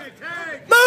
Move!